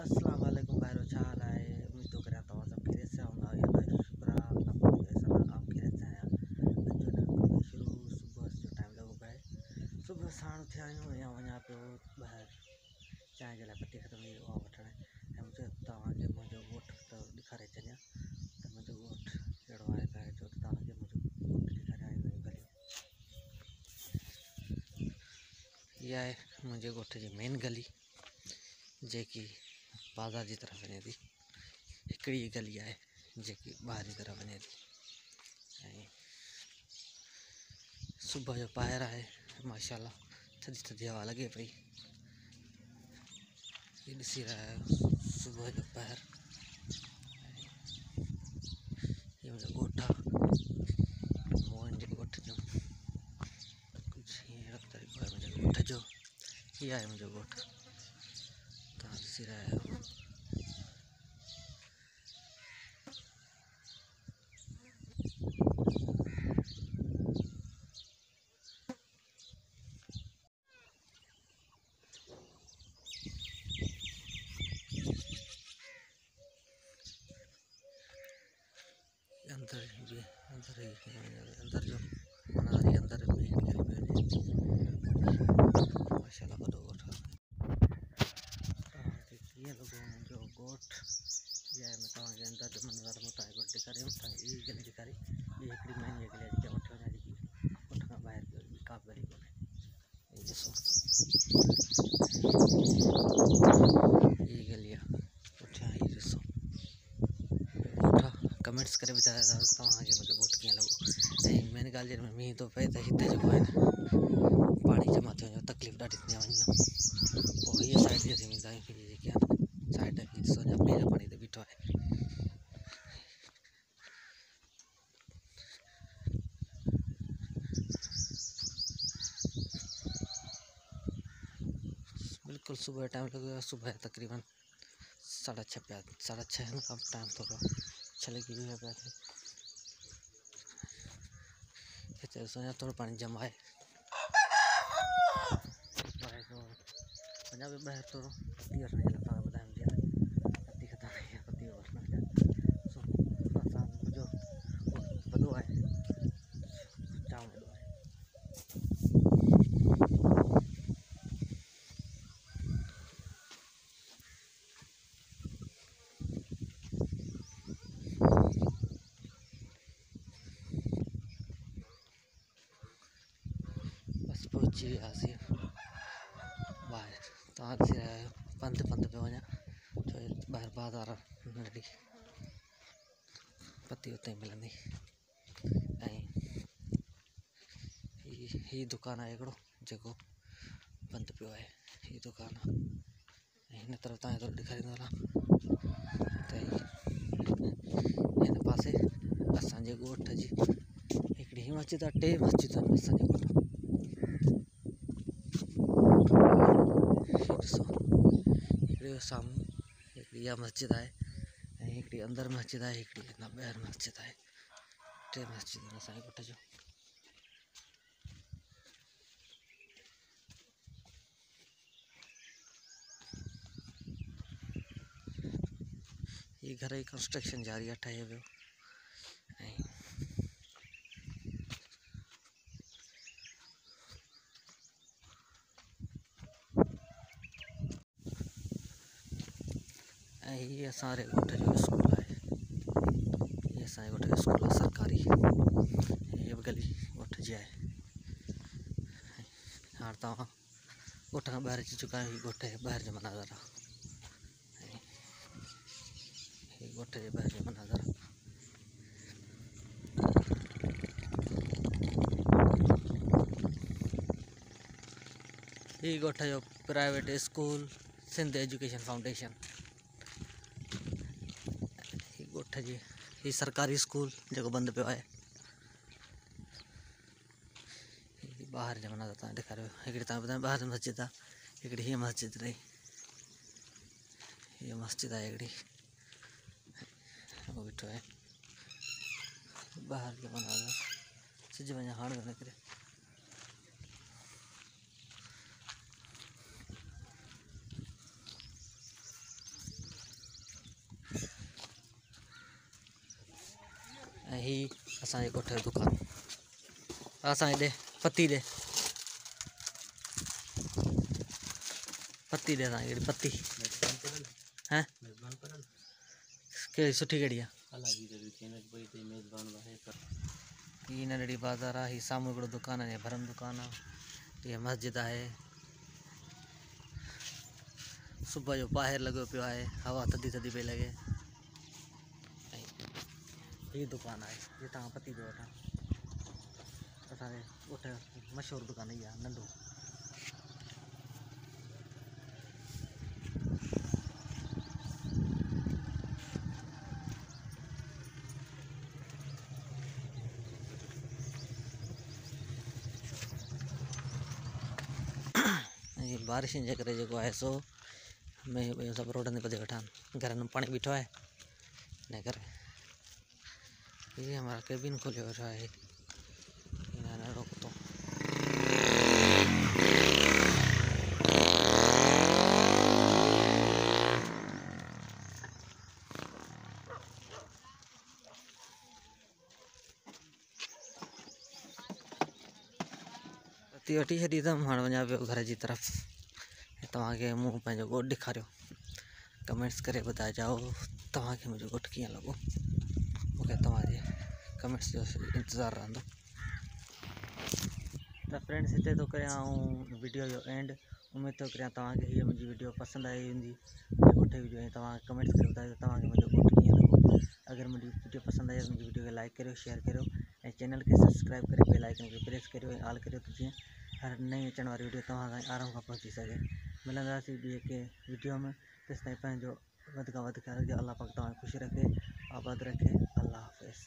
अस्सलाम वालेकुम भाइयों है उम्मीद तो करता हूँ सब खैरियत से होंगे अल्लाह का शुक्र है अपना बहुत ऐसा आप से आया जो शुरू सुबह जो टाइम लगो भाई सुबह साण थे आयो या वञा पियो ॿाहिरि चांहि जे लाइ पती ख़तमु थी उहा वठणु मुंहिंजो तव्हांखे मुंहिंजो ॻोठु त ॾेखारे छॾियाँ त मुंहिंजो ॻोठु कहिड़ो आहे त जो त तव्हांखे मुंहिंजो ॻोठु ॾेखारे आयो आहियूं गली इहा आहे मुंहिंजे जी मेन गली जेकी बाज़ार जी तरफ़ वञे थी गली आहे जेकी ॿाहिरि जी तरफ़ वञे थी सुबुह जो ॿाहिरि आहे माशाल्लाह थधी थधी हवा पई। हीअ ॾिसी रहिया आहियो सुबुह जो ॿाहिरि हीअ मुंहिंजो ॻोठु आहे ॻोठ जो। ॻोठ जो अंदर भी अंदर ही अंदर जो हमारे अंदर भी माशाल्लाह वॾो ॻोठु आहे तव्हांखे कीअं लॻो मुंहिंजो ॻोठु इहा आहे माँ तव्हांखे अंदर जो मंदरु मूं तव्हांखे ॻोठु ॾेखारियो तव्हांखे इहा गली ॾेखारी हीअ हिकिड़ी मेन इहा गली आहे जेके वठी वञा जेकी ॻोठ खां ॿाहिरि ॿी का बि गली कोन्हे हीअ ॾिसो हीअ गली आहे पुठियाँ हीअ ॾिसो ॻोठु आहे कमेंट्स करे त मींहुं थो पए त हिते जेको आहे न पाणी जमा थी वञे तकलीफ़ ॾाढी त बीठो आहे बिल्कुलु सुबुह टाइम आहे सुबुह तक़रीबन साढ़े छः पिया साढा खां टाइम थोरो छह लगी हुई है थिए हिते ॾिसो अञा थोरो पाणी जमा है ॿाहिरि थोरो वञा पियो ॿाहिरि थोरो पती वठण जे लाइ तव्हांखे ॿुधायां जीअं पती ख़तमु थी आहे पती वठण जे लाइ सो असां मुंहिंजो वॾो आहे जाम वॾो आहे वञा छो जो। ॿाहिरि बाज़ार नंढी पती उते ई मिलंदी ऐं ही ही दुकानु आहे हिकिड़ो जेको बंदि पियो आहे तरफ़ तव्हांखे थोरो ॾेखारींदो हलां त मस्जिद टे मस्जिदूं आहिनि में हीअ ॾिसो सामने। हिकिड़ी इहा मस्जिद आहे ऐं अंदरि मस्जिद आहे हिकिड़ी अञा ॿाहिरि मस्जिद आहे टे मस्जिद आहिनि असांजे ॻोठ जो ये घर जी कंस्ट्रक्शन जारी आहे ठहे पियो हीअ असांजे ॻोठ जो स्कूल हीअ असांजे ॻोठ जो स्कूल सरकारी। बि गली ॻोठ जी हाणे तव्हां ॻोठ खां ॿाहिरि अची चुका आहियो हीअ ॻोठ जे जो आहे ऐं हीअ ॻोठ जे जो मनाज़र आहे हीअ ॻोठ जो private school, Sindh education foundation. ही जी। ही सरकारी स्कूल जेको बंदि पियो आहे ही ॿाहिरि जा माना तव्हां ॾेखारियो हिकिड़ी तव्हां ॿुधायो ॿाहिरि मस्जिद आहे हिकिड़ी हीअ मस्जिद रही। हीअ मस्जिद आहे हिकिड़ी उहो बीठो आहे ॿाहिरि जो माना सिज वञा हाणे ही असांजे ॻोठ जो दुकानु। असांखे ॾे पती ॾे पती ॾे कहिड़ी पती हैं? कहिड़ी सुठी कहिड़ी आहे ही नंढड़ी बाज़ार आहे ही साम्हूं हिकिड़ो दुकानु आहे भरम दुकानु हीअ मस्जिद आहे। सुबुह जो ॿाहिरि लॻो पियो आहे, हवा थधी पई लॻे। ऐं हीअ दुकानु आहे जितां तव्हां पती पियो वठां असांजे ॻोठ जो मशहूरु दुकानु आहे नंढो। ऐं जे करे जेको आहे सो, में सभु रोडनि ते वेठा घरनि में पाणी बीठो आहे हिन करे हीअ हमारा केबिन खोलियो वेठो आहे हिन नंढो कुतो पती वठी छॾी अथमि हाणे वञा पियो घर जी तरफ़। तव्हांखे मूं पंहिंजो ॻोठु ॾेखारियो कमेंट्स करे ॿुधाइजाओ तव्हांखे मुंहिंजो ॻोठु कीअं लॻो मूंखे तव्हांजे कमेंट्स जो इंतज़ारु रहंदो त फ्रेंड्स हिते थो करियाँ वीडियो जो एंड उमेदु थो करियाँ तव्हांखे हीअ मुंहिंजी वीडियो पसंदि आई हूंदी मुंहिंजे वीडियो ऐं कमेंट्स करे ॿुधायो तव्हांखे मुंहिंजो ॻोठु कीअं वीडियो पसंदि आई त मुंहिंजी वीडियो खे लाइक करियो शेयर करियो ऐं चैनल खे सब्सक्राइब करे बेल आइकन खे प्रेस करियो ऐं ऑल करियो त जीअं हर नई अचण वीडियो तव्हां ताईं आराम खां पहुची सघे मिलंदासीं ॿिए के वीडियो में तेसिताईं पंहिंजो वधि खां पाक तव्हांखे ख़ुशि रखे। आबाद रखे अलाह हाफ़िज़